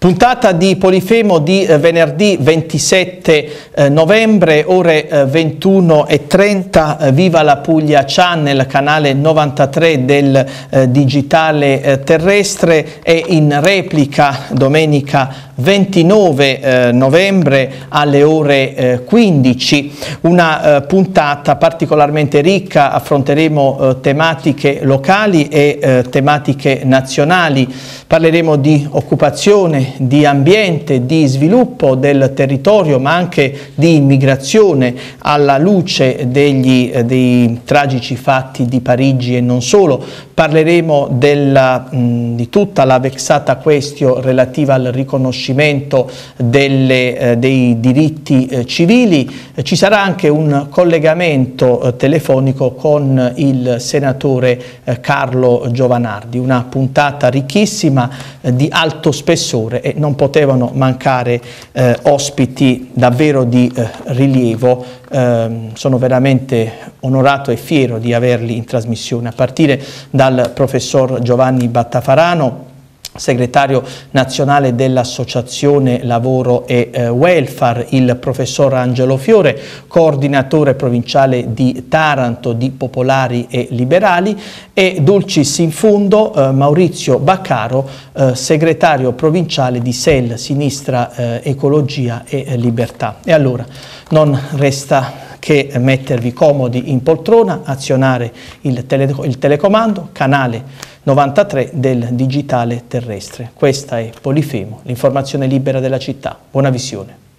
Puntata di Polifemo di eh, venerdì 27 eh, novembre, ore eh, 21.30, eh, viva la Puglia Channel, canale 93 del digitale terrestre e in replica domenica 29 novembre alle ore 15, una puntata particolarmente ricca, affronteremo tematiche locali e tematiche nazionali, parleremo di occupazione, di ambiente, di sviluppo del territorio ma anche di immigrazione alla luce degli, eh, dei tragici fatti di Parigi e non solo. Parleremo della, mh, di tutta la vexata questione relativa al riconoscimento delle, eh, dei diritti eh, civili. Eh, ci sarà anche un collegamento eh, telefonico con il senatore eh, Carlo Giovanardi, una puntata ricchissima di alto spessore e non potevano mancare eh, ospiti davvero di eh, rilievo. Eh, sono veramente onorato e fiero di averli in trasmissione, a partire dal professor Giovanni Battafarano, segretario nazionale dell'Associazione Lavoro e eh, Welfare, il professor Angelo Fiore, coordinatore provinciale di Taranto di Popolari e Liberali e dulcis in fundo eh, Maurizio Baccaro, eh, segretario provinciale di SEL, Sinistra eh, Ecologia e Libertà. E allora non resta che mettervi comodi in poltrona, azionare il, tele il telecomando, canale 93 del digitale terrestre. Questa è Polifemo, l'informazione libera della città. Buona visione.